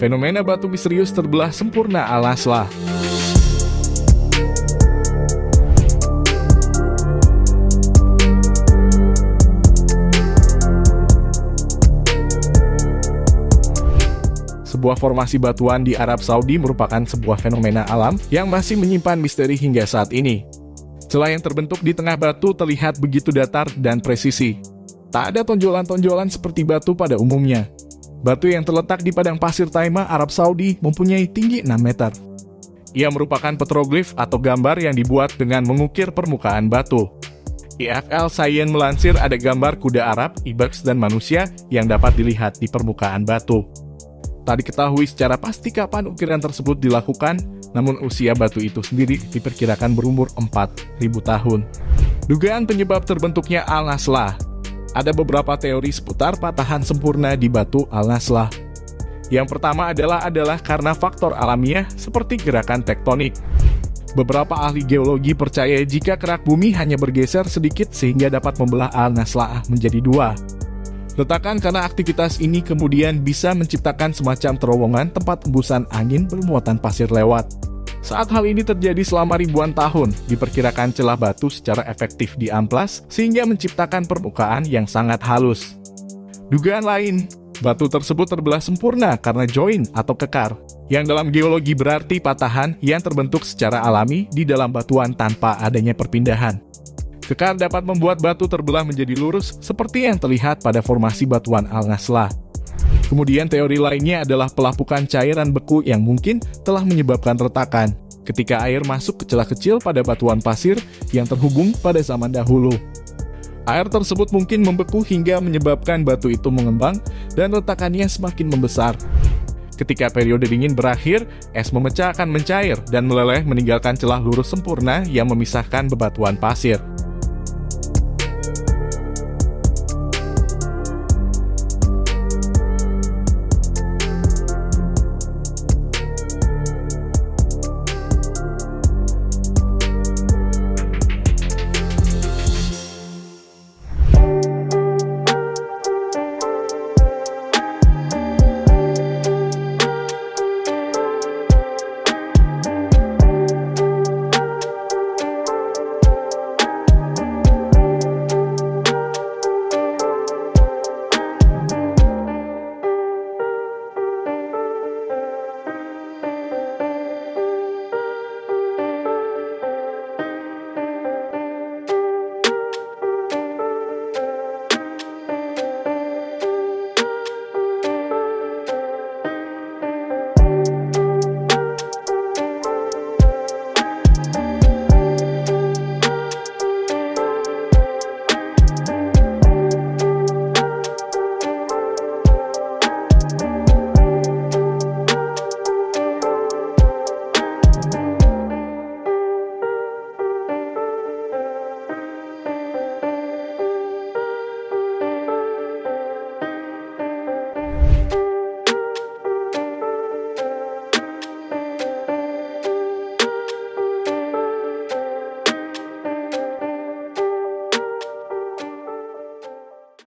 Fenomena batu misterius terbelah sempurna alaslah. Sebuah formasi batuan di Arab Saudi merupakan sebuah fenomena alam yang masih menyimpan misteri hingga saat ini. Celah yang terbentuk di tengah batu terlihat begitu datar dan presisi. Tak ada tonjolan-tonjolan seperti batu pada umumnya. Batu yang terletak di padang pasir Taima, Arab Saudi mempunyai tinggi 6 meter. Ia merupakan petroglif atau gambar yang dibuat dengan mengukir permukaan batu. IFL Science melansir ada gambar kuda Arab, ibex, dan manusia yang dapat dilihat di permukaan batu. Tak diketahui secara pasti kapan ukiran tersebut dilakukan, namun usia batu itu sendiri diperkirakan berumur 4.000 tahun. Dugaan penyebab terbentuknya Al-Naslah. Ada beberapa teori seputar patahan sempurna di batu Al-Naslah. Yang pertama adalah adalah karena faktor alamiah seperti gerakan tektonik. Beberapa ahli geologi percaya jika kerak bumi hanya bergeser sedikit sehingga dapat membelah Al-Naslah menjadi dua. Letakan karena aktivitas ini kemudian bisa menciptakan semacam terowongan tempat embusan angin bermuatan pasir lewat. Saat hal ini terjadi selama ribuan tahun, diperkirakan celah batu secara efektif diamplas sehingga menciptakan permukaan yang sangat halus. Dugaan lain, batu tersebut terbelah sempurna karena join atau kekar, yang dalam geologi berarti patahan yang terbentuk secara alami di dalam batuan tanpa adanya perpindahan. Kekar dapat membuat batu terbelah menjadi lurus seperti yang terlihat pada formasi batuan Al-Nasla. Kemudian teori lainnya adalah pelapukan cairan beku yang mungkin telah menyebabkan retakan ketika air masuk ke celah kecil pada batuan pasir yang terhubung pada zaman dahulu. Air tersebut mungkin membeku hingga menyebabkan batu itu mengembang dan retakannya semakin membesar. Ketika periode dingin berakhir, es memecah akan mencair dan meleleh meninggalkan celah lurus sempurna yang memisahkan bebatuan pasir.